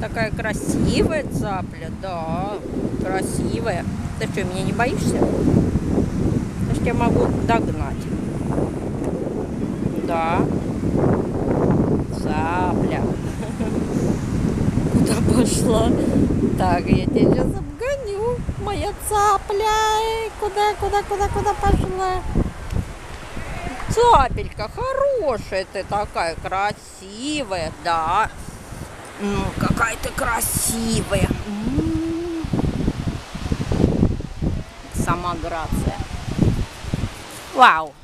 какая красивая цапля, да, красивая. Ты что, меня не боишься? Значит, я могу догнать. Да. Цапля. Куда пошла? Так, я тебя сейчас обгоню. Моя цапля. Куда, куда, куда, куда пошла? Цапелька, хорошая ты такая, красивая, да. Ну, какая ты красивая. Сама грация. Вау.